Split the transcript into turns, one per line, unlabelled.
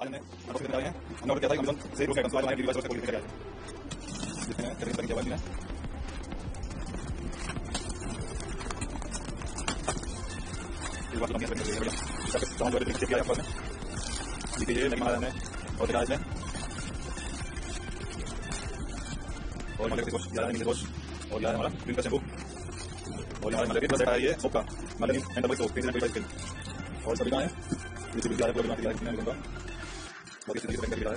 आज हमने आपको बता रहे हैं हमने ऑर्डर किया था अमेजोन से रूफ आइटम्स वाले डिवाइस को लेकर आए देखते हैं कैसे तरीके वाली है ये बात लंबी है बढ़िया इसका साउंड वाले तरीके किया है देखिए ये नहीं हमने और दिखा इसमें और हमारे कुछ याद है कुछ और याद हमारा ग्रीन का शैम्पू और हमारे मतलब प्लस ये सोप मतलब and double soap page page और सभी का है ये याद है पूरा है से करके दिया है porque se dice que la